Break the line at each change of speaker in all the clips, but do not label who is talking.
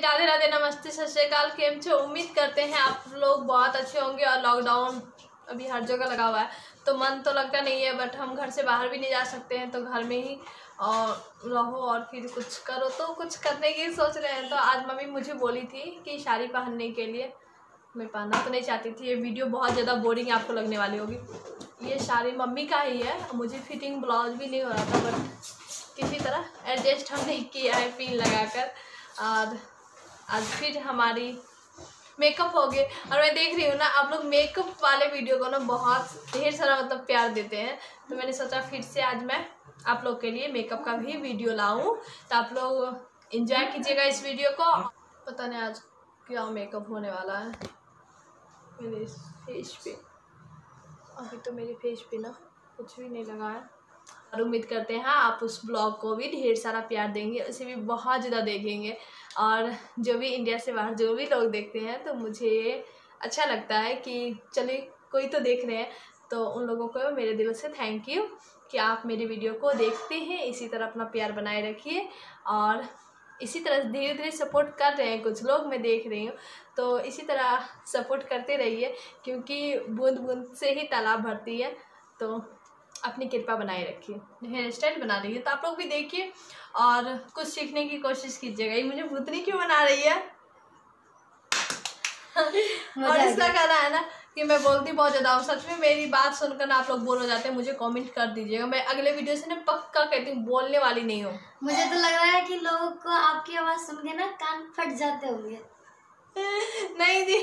राधे राधे, नमस्ते, सत श्रीकाल केम छो? उम्मीद करते हैं आप लोग बहुत अच्छे होंगे और लॉकडाउन अभी हर जगह लगा हुआ है। तो मन तो लगता नहीं है बट हम घर से बाहर भी नहीं जा सकते हैं तो घर में ही, और रहो और फिर कुछ करो। तो कुछ करने की सोच रहे हैं। तो आज मम्मी मुझे बोली थी कि साड़ी पहनने के लिए। मैं पहनना तो नहीं चाहती थी। ये वीडियो बहुत ज़्यादा बोरिंग आपको लगने वाली होगी। ये साड़ी मम्मी का ही है। मुझे फिटिंग ब्लाउज भी नहीं हो रहा था बट किसी तरह एडजस्ट हमने किया है पिन लगाकर। और आज फिर हमारी मेकअप हो गए और मैं देख रही हूँ ना, आप लोग मेकअप वाले वीडियो को ना बहुत ढेर सारा मतलब प्यार देते हैं। तो मैंने सोचा फिर से आज मैं आप लोग के लिए मेकअप का भी वीडियो लाऊं। तो आप लोग इंजॉय कीजिएगा इस वीडियो को। पता नहीं आज क्या मेकअप होने वाला है। मेरे फेस पे। अभी तो मेरे फेस पे ना कुछ भी नहीं लगा है। और उम्मीद करते हैं आप उस ब्लॉग को भी ढेर सारा प्यार देंगे, उसे भी बहुत ज़्यादा देखेंगे। और जो भी इंडिया से बाहर जो भी लोग देखते हैं तो मुझे अच्छा लगता है कि चलिए, कोई तो देख रहे हैं। तो उन लोगों को मेरे दिल से थैंक यू कि आप मेरी वीडियो को देखते हैं, इसी तरह अपना प्यार बनाए रखिए। और इसी तरह धीरे धीरे सपोर्ट कर रहे हैं, कुछ लोग मैं देख रही हूँ। तो इसी तरह सपोर्ट करते रहिए, क्योंकि बूंद बूंद से ही तालाब भरती है। तो अपनी कृपा बनाए रखिए। हेयर स्टाइल बना रही है तो आप लोग भी देखिए और कुछ सीखने की कोशिश कीजिएगा। ये मुझे भूतनी क्यों बना रही है? और इसका कहना है ना कि मैं बोलती बहुत ज़्यादा हूँ सच में मेरी बात सुनकर ना आप लोग बोल हो जाते हैं मुझे कमेंट कर दीजिएगा। मैं अगले वीडियो से ना पक्का कहती हूँ बोलने वाली नहीं हूँ।
मुझे तो लग रहा है कि लोगों को आपकी आवाज़ सुन के ना कान फट जाते होंगे।
नहीं जी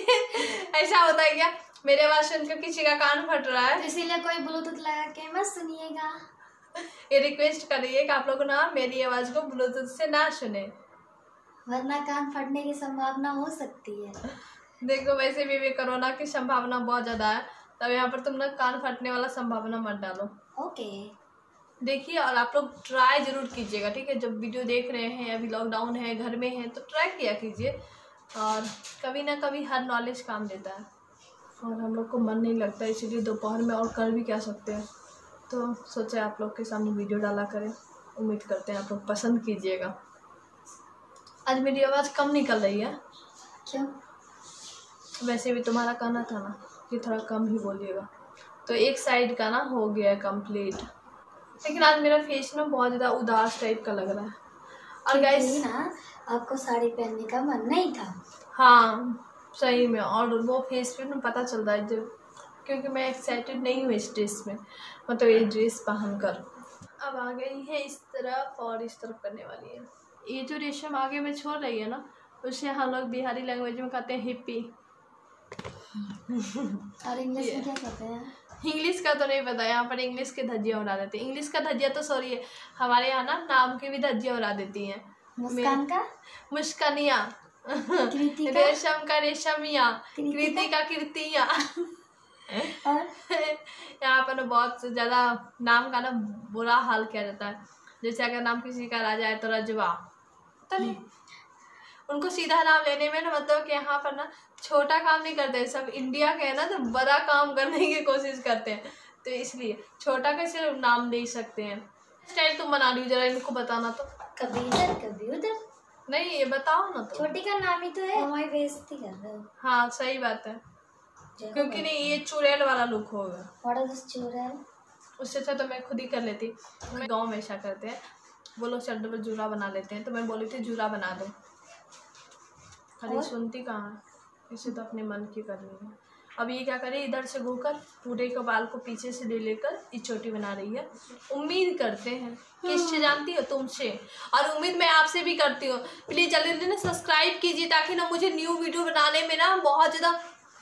ऐसा होता है क्या? मेरे आवाज़ सुनकर किसी का कान फट रहा है।
तो इसीलिए कोई ब्लूटूथ लगा के मत सुनिएगा।
ये रिक्वेस्ट करिए कि आप लोग ना मेरी आवाज़ को ब्लूटूथ से ना सुने।
वरना कान फटने की संभावना हो सकती है।
देखो वैसे भी, भी कोरोना की संभावना बहुत ज़्यादा है तब यहाँ पर तुम ना कान फटने वाला संभावना मत डालो।
ओके।
देखिए और आप लोग ट्राई ज़रूर कीजिएगा ठीक है? जब वीडियो देख रहे हैं अभी लॉकडाउन है घर में है तो ट्राई किया कीजिए। और कभी ना कभी हर नॉलेज काम देता है। और हम लोग को मन नहीं लगता इसीलिए दोपहर में और कर भी क्या सकते हैं। तो सोचे आप लोग के सामने वीडियो डाला करें। उम्मीद करते हैं आप लोग पसंद कीजिएगा। आज मेरी आवाज़ कम निकल रही है।
क्यों?
वैसे भी तुम्हारा कहना था ना कि थोड़ा कम ही बोलिएगा। तो एक साइड का ना हो गया है कंप्लीट लेकिन आज मेरा फेस ना बहुत ज़्यादा उदास टाइप का लग रहा है। और गाइस
ना आपको साड़ी पहनने का मन नहीं था।
हाँ। सही में और वो फेस पे ना पता चल रहा है जब क्योंकि मैं एक्साइटेड नहीं हूँ इस ड्रेस में। मतलब ये ड्रेस पहन कर अब आ गई है इस तरफ़ और इस तरफ़ करने वाली है। ये जो रेशम आगे में छोड़ रही है ना उसे हम लोग बिहारी लैंग्वेज में कहते हैं हिप्पी
और इंग्लिश में क्या कहते हैं?
इंग्लिश का तो नहीं पता यहाँ पर इंग्लिश के धज्जियाँ उड़ा देती हैं। इंग्लिश का धज्जिया तो सॉरी है हमारे यहाँ ना नाम की भी धज्जियाँ उड़ा देती हैं।
मुस्कान का?
मुस्कानिया। रेशम का रेशमिया कृति का कृतिया
और?
यहाँ पर ना बहुत ज़्यादा नाम का ना बुरा हाल किया जाता है। जैसे अगर नाम किसी का राजा है तो रजवा। पता नहीं। उनको सीधा नाम लेने में ना मतलब कि यहाँ पर ना छोटा काम नहीं करते सब इंडिया के है ना तो बड़ा काम करने की कोशिश करते हैं। तो इसलिए छोटा का सिर्फ़ नाम दे सकते हैं। स्टाइल तुम बना रही हो जरा इनको बताना तो।
कभी इधर कभी उधर।
नहीं ये बताओ ना तो
छोटी का नाम ही तो है। हमारी बेइज्जती कर रहे हो।
हाँ सही बात है। क्योंकि नहीं ये चुड़ैल वाला लुक होगा
व्हाट इज़ दिस चुड़ैल।
उससे अच्छा तो मैं खुद ही कर लेती। मैं गाँव में ऐसा करते हैं। वो लोग चड्डे पर जूरा बना लेते हैं। तो मैं बोली थी जूरा बना दो। खाली सुनती कहाँ इसे तो अपने मन की करनी है। अब ये क्या करे इधर से घूकर पूरे के बाल को पीछे से ले लेकर ये चोटी बना रही है। उम्मीद करते हैं किससे जानती हो तुमसे। और उम्मीद मैं आपसे भी करती हूँ। प्लीज़ जल्दी जल्दी ना सब्सक्राइब कीजिए ताकि ना मुझे न्यू वीडियो बनाने में ना बहुत ज़्यादा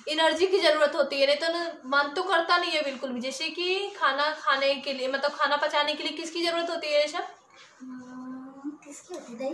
एनर्जी की ज़रूरत होती है। नहीं तो ना मन तो करता नहीं है बिल्कुल भी। जैसे कि खाना खाने के लिए मतलब खाना पचाने के लिए किसकी ज़रूरत होती है रेशम
हम्म, किसकी होती है?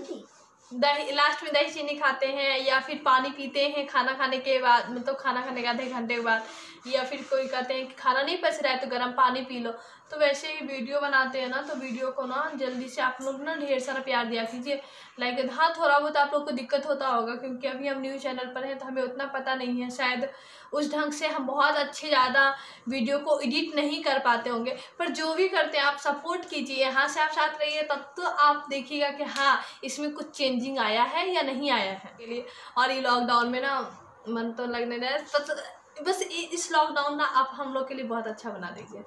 दही
लास्ट में दही चीनी खाते हैं या फिर पानी पीते हैं खाना खाने के बाद मतलब खाना खाने के आधे घंटे के बाद, या फिर कोई कहते हैं कि खाना नहीं पच रहा है तो गर्म पानी पी लो। तो वैसे ही वीडियो बनाते हैं ना तो वीडियो को ना जल्दी से आप लोग ना ढेर सारा प्यार दिया कीजिए। लाइक हाँ थोड़ा बहुत आप लोग को दिक्कत होता होगा क्योंकि अभी हम न्यूज़ चैनल पर हैं तो हमें उतना पता नहीं है शायद उस ढंग से हम बहुत अच्छे ज़्यादा वीडियो को एडिट नहीं कर पाते होंगे। पर जो भी करते हैं आप सपोर्ट कीजिए। यहाँ से आप साथ रहिए तब तो आप देखिएगा कि हाँ इसमें कुछ चेंजिंग आया है या नहीं आया है। के लिए और ये लॉकडाउन में ना मन तो लगने तो, तो बस इस लॉकडाउन ना आप हम लोग के लिए बहुत अच्छा बना दीजिए।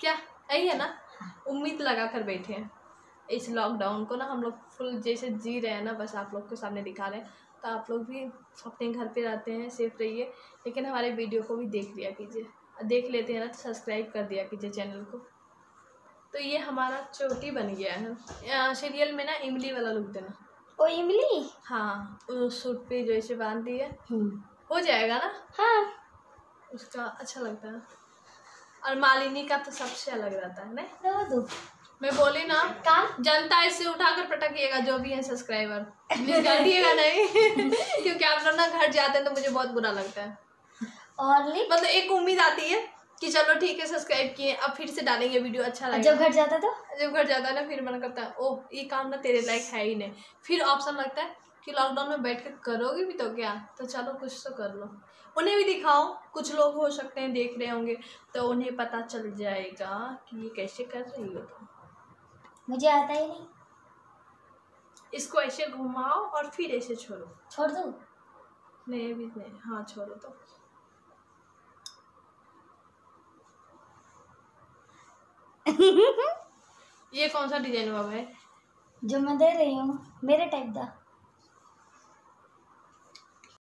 क्या? यही है ना? उम्मीद लगा कर बैठे हैं। इस लॉकडाउन को ना हम लोग फुल जैसे जी रहे हैं ना बस आप लोग के सामने दिखा रहे हैं। तो आप लोग भी अपने घर पे रहते हैं सेफ़ रहिए। लेकिन हमारे वीडियो को भी देख लिया कीजिए। देख लेते हैं ना तो सब्सक्राइब कर दिया कीजिए चैनल को। तो ये हमारा चोटी बन गया है। सीरियल में ना इमली वाला लुक देना।
ओ इमली?
हाँ उस सूट पे जो ऐसे बाँध दिए
हम्म।
हो जाएगा ना?
हाँ।
उसका अच्छा लगता है। और मालिनी का तो सबसे अलग रहता है। नहीं मैं बोली ना
काम
जनता इससे उठाकर पटकिएगा जो भी है सब्सक्राइबर नहीं। क्योंकि आप लोग ना घर जाते हैं तो मुझे बहुत बुरा लगता है।
और
मतलब एक उम्मीद आती है कि चलो ठीक है सब्सक्राइब किए अब फिर से डालेंगे वीडियो अच्छा लगेगा।
जब घर जाता तो?
जब घर जाता है ना फिर मन करता है ओह ये काम ना तेरे लायक है ही नहीं। फिर ऑप्शन लगता है कि लॉकडाउन में बैठ कर करोगे भी तो क्या? तो चलो कुछ तो कर लो। उन्हें भी दिखाओ कुछ लोग हो सकते हैं देख रहे होंगे तो उन्हें पता चल जाएगा कि ये कैसे कर रही हो तुम
मुझे आता ही नहीं।
इसको ऐसे घुमाओ और फिर ऐसे छोड़ो।
छोड़ दो?
नहीं अभी नहीं। हाँ छोड़ो तो। ये कौन सा डिज़ाइन हुआ भाई?
जो मैं दे रही हूँ मेरे टाइप का।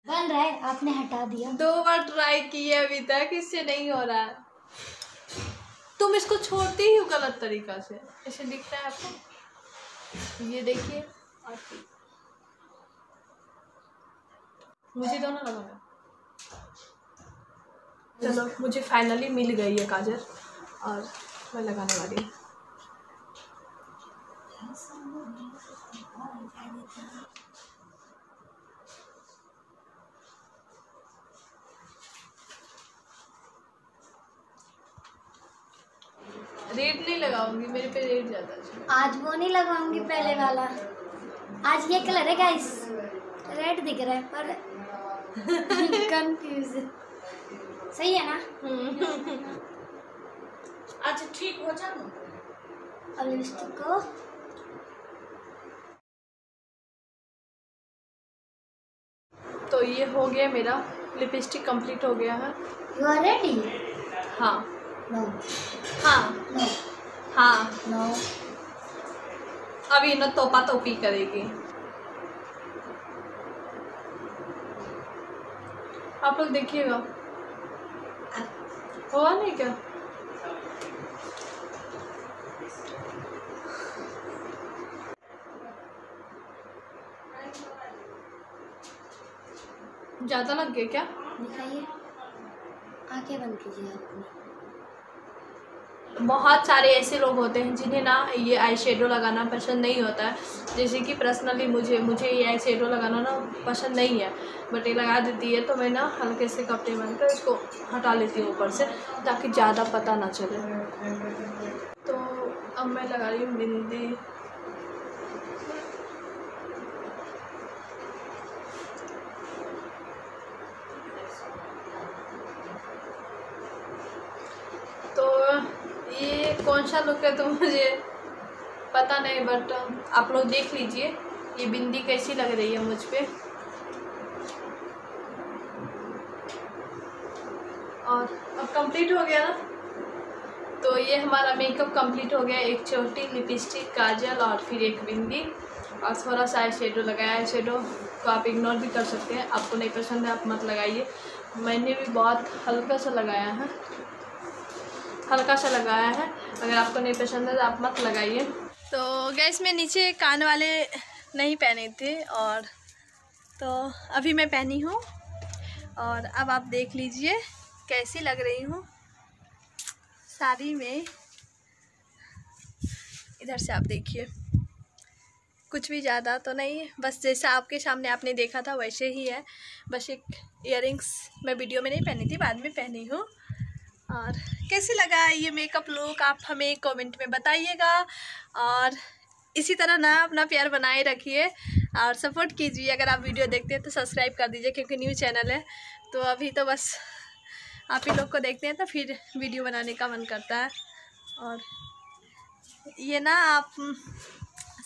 बन रहा है, आपने हटा दिया।
दो बार ट्राई किए अभी तक, इससे नहीं हो रहा। है तुम इसको छोड़ती ही गलत तरीका से। ऐसे दिख रहा है आपको? ये देखिए मुझे दोनों लगाना चलो, मुझे फाइनली मिल गई है काजल और मैं लगाने वाली हूँ। रेड नहीं लगाऊँगी मेरे पे रेड ज़्यादा
आज वो नहीं लगाऊँगी पहले वाला। आज ये कलर है गाइस रेड दिख रहा है पर कंफ्यूज सही है ना?
अच्छा ठीक हो जा
अब लिपस्टिक को
तो ये हो गया मेरा लिपस्टिक कंप्लीट हो गया है।
यू आर रेडी
हाँ।
नो
हाँ।
नो
हाँ।
नो
अभी ना तोपा तोपी करेगी। आप लोग देखिएगा। हुआ नहीं क्या? ज़्यादा लग गया क्या?
दिखाइए। आँखें बंद कीजिए अपनी
बहुत सारे ऐसे लोग होते हैं जिन्हें ना ये आई शेडो लगाना पसंद नहीं होता। है जैसे कि पर्सनली मुझे मुझे ये आई शेडो लगाना ना पसंद नहीं है। बट ये लगा देती है तो मैं ना हल्के से कपड़े बनकर इसको हटा लेती हूँ ऊपर से, ताकि ज़्यादा पता ना चले। तो अब मैं लगा रही हूँ बिंदी तो ये कौन सा लुक है तो मुझे पता नहीं बट आप लोग देख लीजिए, ये बिंदी कैसी लग रही है मुझ पर और अब कंप्लीट हो गया ना? तो ये हमारा मेकअप कंप्लीट हो गया, एक छोटी लिपस्टिक काजल और फिर एक बिंदी। और थोड़ा सा आई शेडो लगाया है शेडो को आप इग्नोर भी कर सकते हैं, आपको नहीं पसंद है, आप मत लगाइए। मैंने भी बहुत हल्का सा लगाया है। हल्का सा लगाया है। अगर आपको नहीं पसंद है तो आप मत लगाइए। तो गैस में नीचे कान वाले नहीं पहने थे और तो अभी मैं पहनी हूँ। और अब आप देख लीजिए कैसी लग रही हूँ। साड़ी में इधर से आप देखिए। कुछ भी ज़्यादा तो नहीं, बस जैसा आपके सामने आपने देखा था वैसे ही है। बस एक इयर मैं वीडियो में नहीं पहनी थी, बाद में पहनी हूँ। और कैसे लगा ये मेकअप लुक आप हमें कमेंट में बताइएगा। और इसी तरह ना अपना प्यार बनाए रखिए और सपोर्ट कीजिए। अगर आप वीडियो देखते हैं तो सब्सक्राइब कर दीजिए क्योंकि न्यू चैनल है। तो अभी तो बस आप ही लोग को देखते हैं तो फिर वीडियो बनाने का मन करता है। और ये ना आप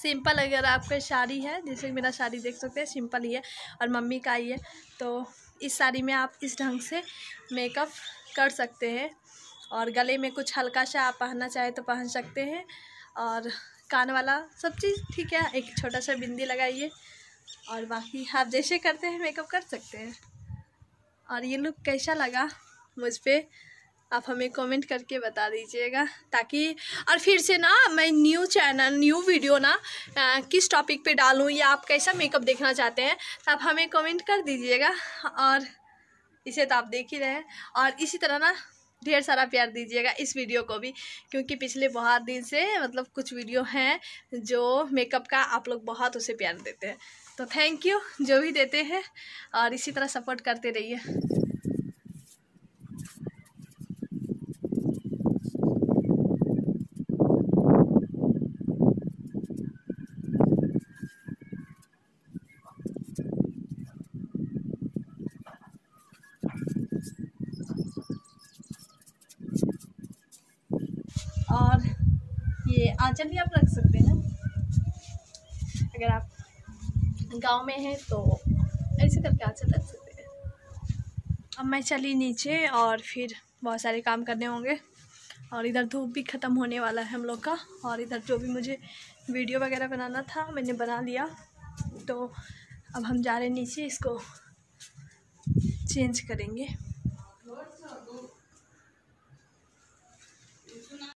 सिंपल अगर आपका साड़ी है, जैसे मेरा साड़ी देख सकते हैं सिंपल ही है और मम्मी का ही है। तो इस साड़ी में आप इस ढंग से मेकअप कर सकते हैं। और गले में कुछ हल्का सा आप पहनना चाहे तो पहन सकते हैं। और कान वाला सब चीज़ ठीक है एक छोटा सा बिंदी लगाइए। और बाकी आप जैसे करते हैं मेकअप कर सकते हैं। और ये लुक कैसा लगा मुझ पर आप हमें कमेंट करके बता दीजिएगा। ताकि और फिर से ना मैं न्यू चैनल न्यू वीडियो ना आ, किस टॉपिक पे डालूँ या आप कैसा मेकअप देखना चाहते हैं तो आप हमें कमेंट कर दीजिएगा। और इसे तो आप देख ही रहे हैं। और इसी तरह ना, ढेर सारा प्यार दीजिएगा इस वीडियो को भी, क्योंकि पिछले बहुत दिन से मतलब कुछ वीडियो हैं जो मेकअप का आप लोग बहुत उसे प्यार देते हैं। तो थैंक यू जो भी देते हैं, और इसी तरह सपोर्ट करते रहिए और ये आंचल भी आप रख सकते हैं। अगर आप गाँव में हैं तो ऐसे करके आंचल रख सकते हैं। अब मैं चली नीचे और फिर बहुत सारे काम करने होंगे और इधर धूप भी ख़त्म होने वाला है हम लोग का और इधर जो भी मुझे वीडियो वगैरह बनाना था मैंने बना लिया। तो अब हम जा रहे हैं नीचे, इसको चेंज करेंगे।